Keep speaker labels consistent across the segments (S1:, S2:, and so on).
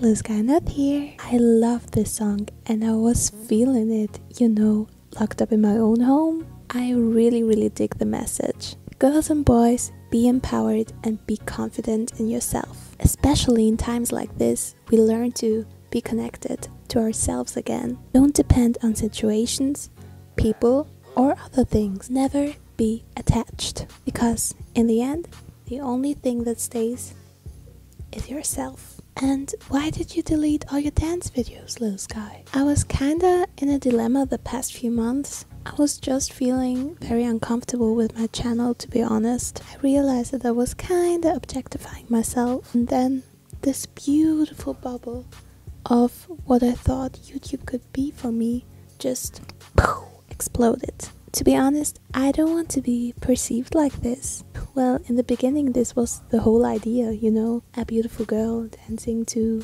S1: Liz Garnett here. I love this song and I was feeling it, you know, locked up in my own home. I really, really dig the message. Girls and boys, be empowered and be confident in yourself. Especially in times like this, we learn to be connected to ourselves again. Don't depend on situations, people, or other things. Never be attached because, in the end, the only thing that stays is yourself. And why did you delete all your dance videos, little Sky? I was kinda in a dilemma the past few months. I was just feeling very uncomfortable with my channel, to be honest. I realized that I was kinda objectifying myself, and then this beautiful bubble of what I thought YouTube could be for me just exploded. To be honest, I don't want to be perceived like this. Well, in the beginning, this was the whole idea, you know, a beautiful girl dancing to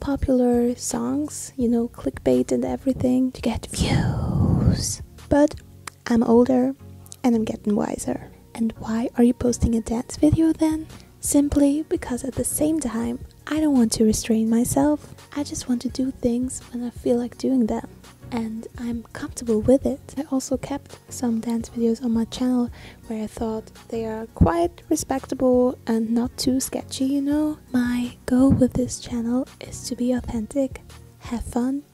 S1: popular songs, you know, clickbait and everything to get views. But I'm older and I'm getting wiser. And why are you posting a dance video then? Simply because at the same time, I don't want to restrain myself. I just want to do things when I feel like doing them. And I'm comfortable with it. I also kept some dance videos on my channel where I thought they are quite respectable and not too sketchy, you know? My goal with this channel is to be authentic, have fun,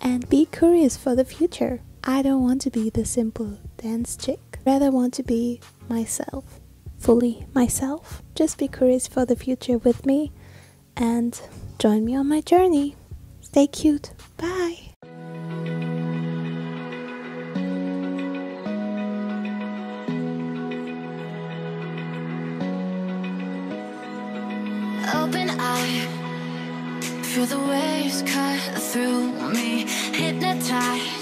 S1: and be curious for the future. I don't want to be the simple dance chick. Rather want to be myself. Fully myself. Just be curious for the future with me and join me on my journey. Stay cute. Bye.
S2: Feel the waves cut through me Hypnotized.